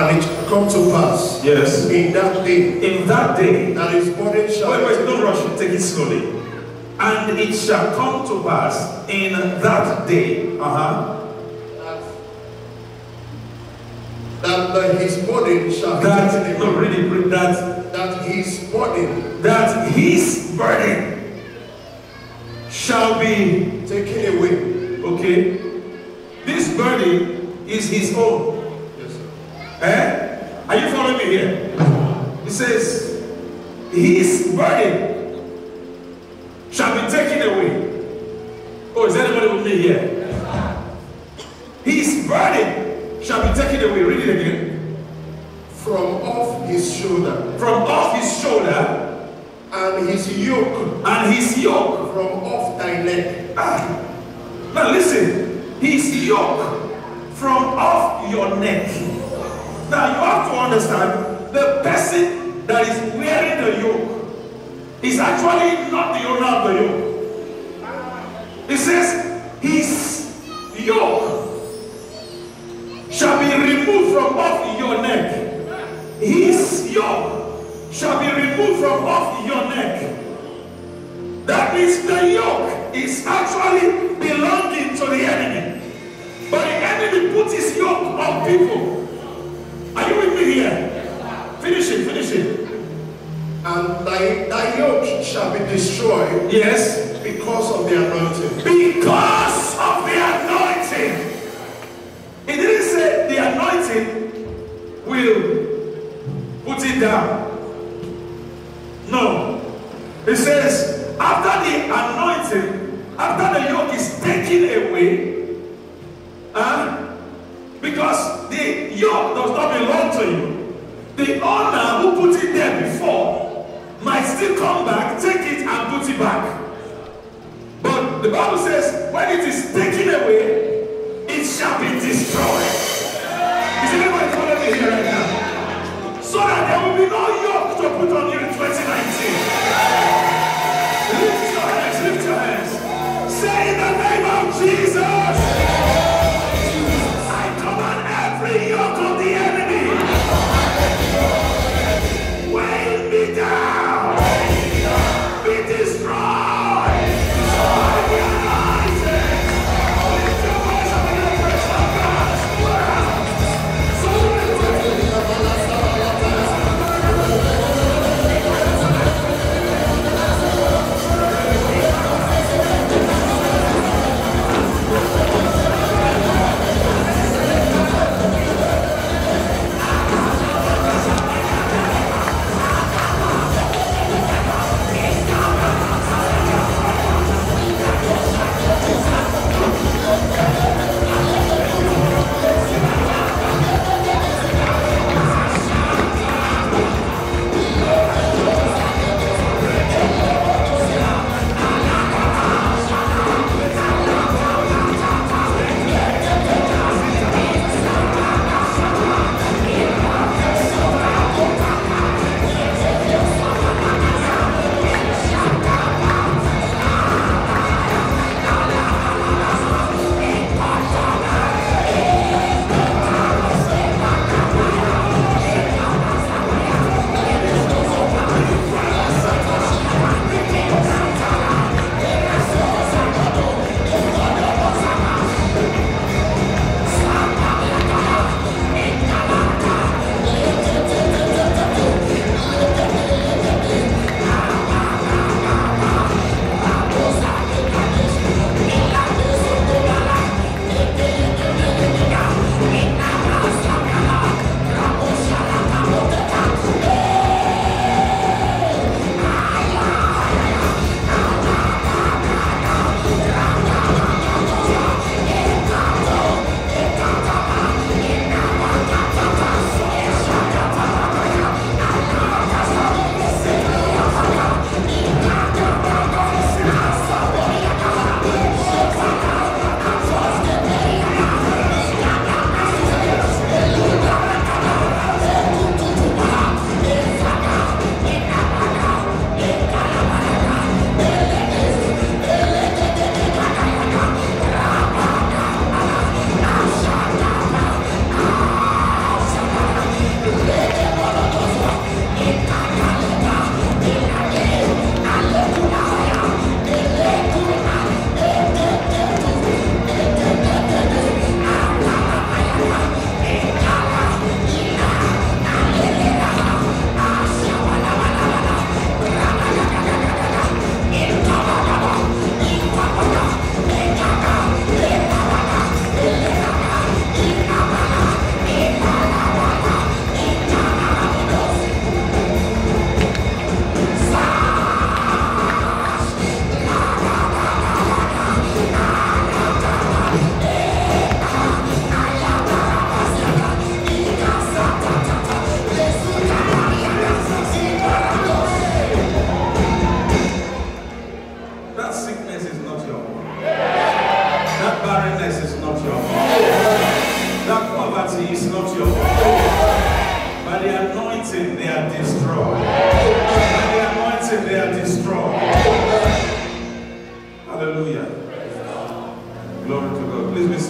And it come to pass Yes. in that day In that day, that his burden shall wait, wait, don't rush take it slowly. And it shall come to pass in that day, uh-huh, that the, his burden shall be that, taken no, away. read it, read that, That his burden that his burden shall be, taken away. okay, this burden is his own. Eh? Are you following me here? It says, his burden shall be taken away. Oh, is anybody with me here? His burden shall be taken away. Read it again. From off his shoulder, From off his shoulder and his yoke and his yoke. from off thy neck. Ah. Now listen, his yoke from off your neck. Now you have to understand the person that is wearing the yoke is actually not the owner of the yoke. It says his yoke shall be removed from off your neck. His yoke shall be removed from off your neck. That means the yoke is actually belonging to the enemy. But the enemy put his yoke on people. Are you with me here? Finish it, finish it. And thy, thy yoke shall be destroyed Yes. because of the anointing. Because back. But the Bible says, when it is taken away, it shall be destroyed. Is anybody following me here right now? So that there will be no yoke to put on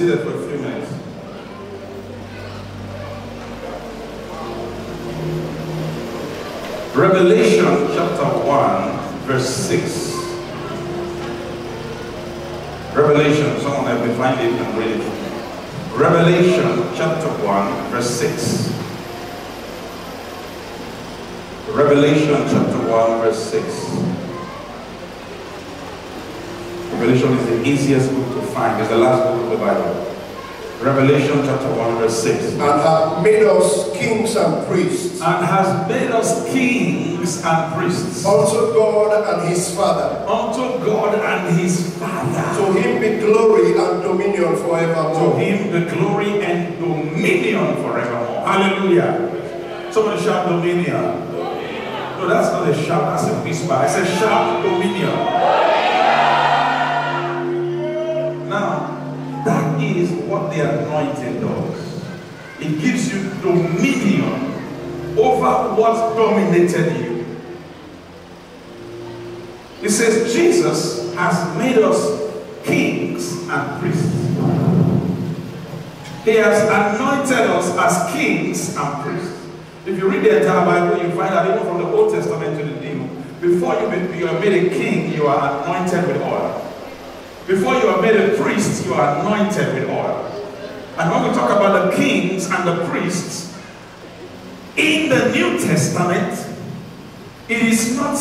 seated for a few minutes. Revelation chapter 1, verse 6. Revelation, someone help me find it and read it. Revelation chapter 1, verse 6. Revelation chapter 1, verse 6. Revelation is the easiest book to find. It's the last book of the Bible. Revelation chapter 1, verse 6. And hath made us kings and priests And has made us kings and priests unto God and his Father. unto God and his Father. To him be glory and dominion forevermore. To him the glory and dominion forevermore. Hallelujah. Somebody shout dominion. No, that's not a shout, that's a whisper. I said shout dominion. Now, that is what the anointing does. It gives you dominion over what dominated you. It says Jesus has made us kings and priests. He has anointed us as kings and priests. If you read the entire Bible, you find that even from the Old Testament to the New, before you, you are made a king, you are anointed with oil. Before you are made a priest, you are anointed with oil. And when we talk about the kings and the priests, in the New Testament, it is not,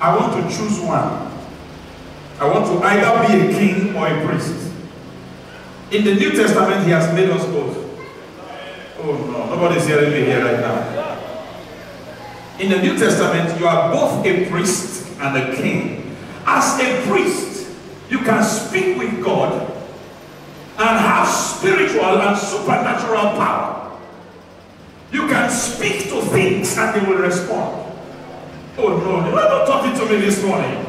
I want to choose one. I want to either be a king or a priest. In the New Testament, he has made us both. Oh no, nobody's hearing me here right now. In the New Testament, you are both a priest and a king. As a priest, you can speak with God and have spiritual and supernatural power. You can speak to things and they will respond. Oh no, you are not talking to me this morning.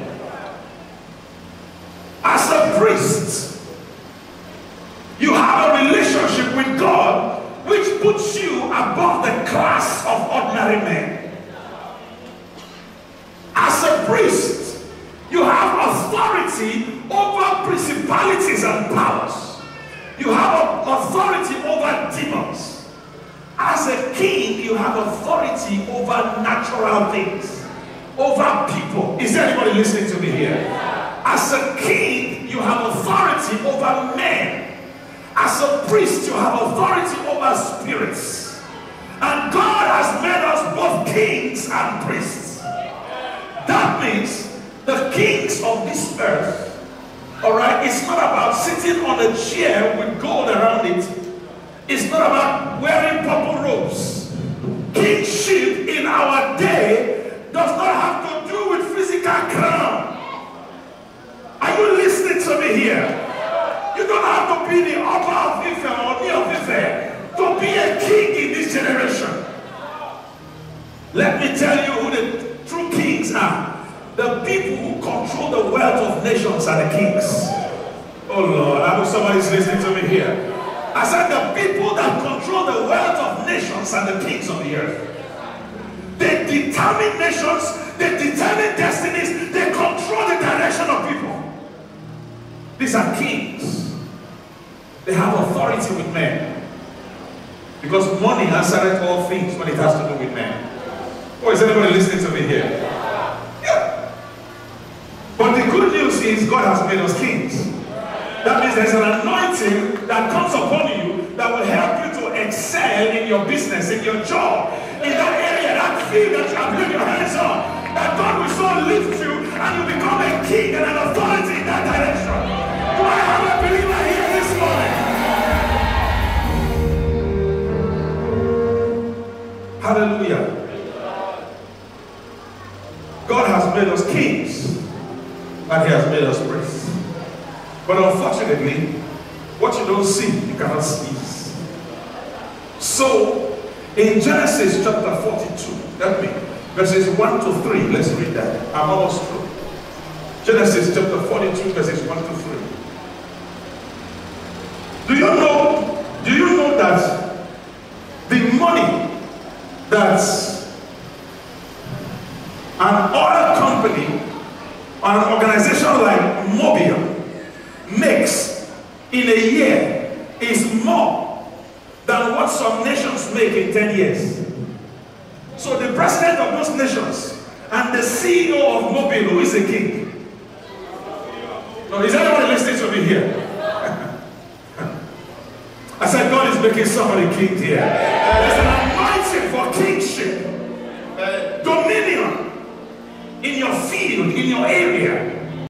As a priest, you have a relationship with God which puts you above the class of ordinary men. As a priest, you have authority principalities and powers. You have authority over demons. As a king, you have authority over natural things, over people. Is anybody listening to me here? As a king, you have authority over men. As a priest, you have authority over spirits. And God has made us both kings and priests. That means the kings of this earth, all right, it's not about sitting on a chair with gold around it. It's not about wearing purple robes. Kingship in our day does not have to do with physical crown. Are you listening to me here? You don't have to be the Oba of or Emir of to be a king in this generation. Let me tell you who the true kings are. The people who control the wealth of nations are the kings. Oh Lord, I hope somebody's listening to me here. I said the people that control the wealth of nations are the kings of the earth. They determine nations, they determine destinies, they control the direction of people. These are kings. They have authority with men. Because money has answereth all things when it has to do with men. Oh, is anybody listening to me here? Yeah. But the God has made us kings. That means there's an anointing that comes upon you that will help you to excel in your business, in your job, in that area, that field that you have put your hands on. That God will so lift you and you become a king and an authority in that direction. Do I have a believer here this morning? Hallelujah. God has made us kings and He has made us priests. But unfortunately, what you don't see, you cannot seize. So, in Genesis chapter 42, let me, verses 1 to 3, let's read that. I'm almost through. Genesis chapter 42, verses 1 to 3. Do you know, do you know that the money that an oil company or an organization like Mobil makes in a year what some nations make in 10. So the president of those nations and the CEO of Mobil, who is a king. No, is anyone listening to me here? I said God is making somebody king here. There's an anointing for kingship, dominion in your field, in your area.